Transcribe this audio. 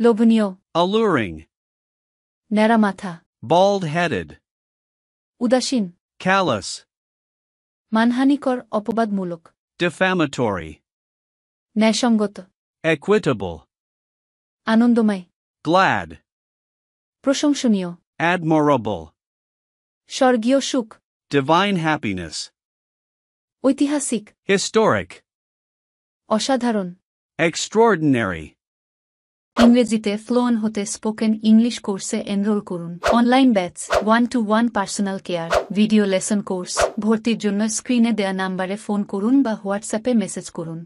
লোভনীয় alluring, ন্যাড়া মাথা bald headed, উদাসীন callous, মানহানিকর অপবাদমূলক defamatory, ন্যায়সঙ্গত equitable, আনন্দময় glad, প্রশংসনীয় admirable, স্বর্গীয় সুখ divine happiness, ঐতিহাসিক historic, অসাধারণ extraordinary. ইংরেজিতে ফ্লোয়ান হতে স্পোকেন ইংলিশ কোর্সে এনরোল করুন। Online batch one to one personal care video lesson course ভর্তির জন্য স্ক্রিনে দেয়া নাম্বারে ফোন করুন বা হোয়াটসঅ্যাপে মেসেজ করুন।